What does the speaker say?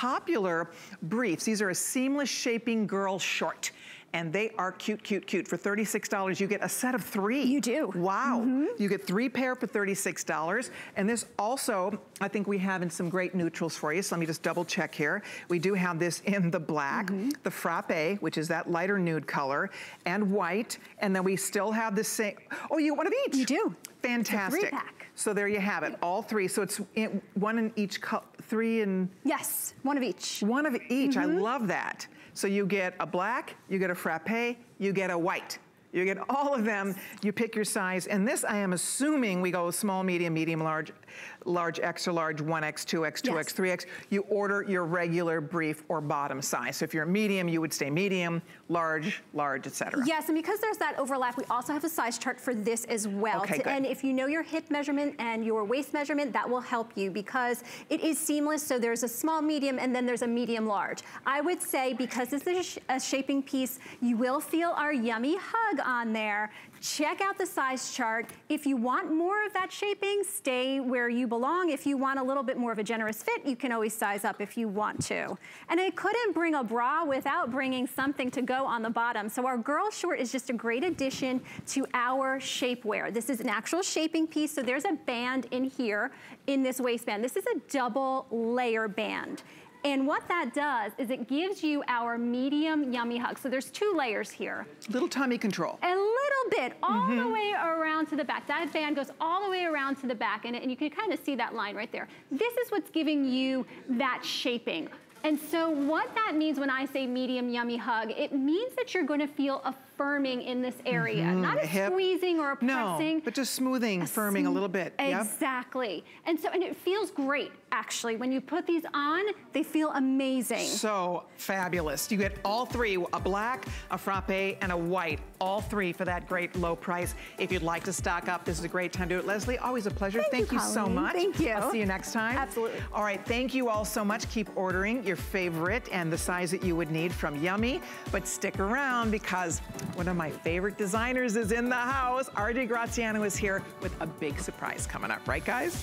popular briefs. These are a seamless shaping girl short and they are cute, cute, cute. For $36, you get a set of three. You do. Wow. Mm -hmm. You get three pair for $36. And this also, I think we have in some great neutrals for you. So let me just double check here. We do have this in the black, mm -hmm. the frappe, which is that lighter nude color, and white. And then we still have the same, oh, you one of each? You do. Fantastic. So there you have it, all three. So it's in, one in each cup, three in? Yes, one of each. One of each, mm -hmm. I mm-hmm. love that. So you get a black, you get a frappe, you get a white. You get all of them, you pick your size. And this, I am assuming we go small, medium, medium, large large, extra large, 1X, 2X, 2X, yes. 3X, you order your regular brief or bottom size. So if you're medium, you would stay medium, large, large, etc. Yes, and because there's that overlap, we also have a size chart for this as well. Okay, to, and if you know your hip measurement and your waist measurement, that will help you because it is seamless. So there's a small, medium, and then there's a medium large. I would say because this is a shaping piece, you will feel our Yummie hug on there. Check out the size chart. If you want more of that shaping, stay where you belong. If you want a little bit more of a generous fit, you can always size up if you want to. And I couldn't bring a bra without bringing something to go on the bottom. So our girl short is just a great addition to our shapewear. This is an actual shaping piece. So there's a band in here in this waistband. This is a double layer band. And what that does is it gives you our medium Yummie hug. So there's two layers here. Little tummy control. A little bit, all mm -hmm. the mm-hmm. way around to the back. That band goes all the way around to the back and, and you can kind of see that line right there. This is what's giving you that shaping. And so what that means when I say medium Yummie hug, it means that you're gonna feel affirming in this area. Mm -hmm. Not a Hip. squeezing or a pressing. No, but just smoothing, a firming a little bit. Exactly. Yep. And so, and it feels great actually. When you put these on, they feel amazing. So fabulous. You get all three, a black, a frappe, and a white. All three for that great low price. If you'd like to stock up, this is a great time to do it. Leslie, always a pleasure. Thank, thank you, you so much. Thank you. I'll see you next time. Absolutely. All right, thank you all so much. Keep ordering your favorite and the size that you would need from Yummie. But stick around because one of my favorite designers is in the house. RJ Graziano is here with a big surprise coming up, right guys?